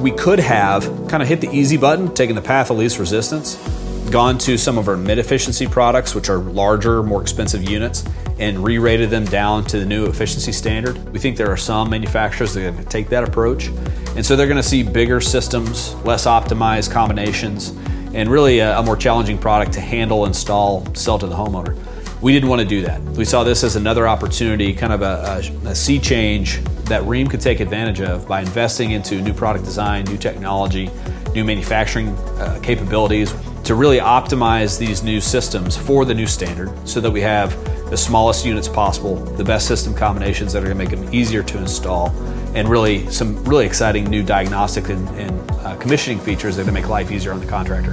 we could have kind of hit the easy button, taken the path of least resistance, gone to some of our mid efficiency products, which are larger, more expensive units, and re rated them down to the new efficiency standard. We think there are some manufacturers that are going to take that approach. And so they're going to see bigger systems, less optimized combinations, and really a, a more challenging product to handle, install, sell to the homeowner. We didn't want to do that. We saw this as another opportunity, kind of a, a, a sea change that Rheem could take advantage of by investing into new product design, new technology, new manufacturing uh, capabilities to really optimize these new systems for the new standard so that we have the smallest units possible, the best system combinations that are going to make them easier to install, and really some really exciting new diagnostic and, and uh, commissioning features that are going to make life easier on the contractor.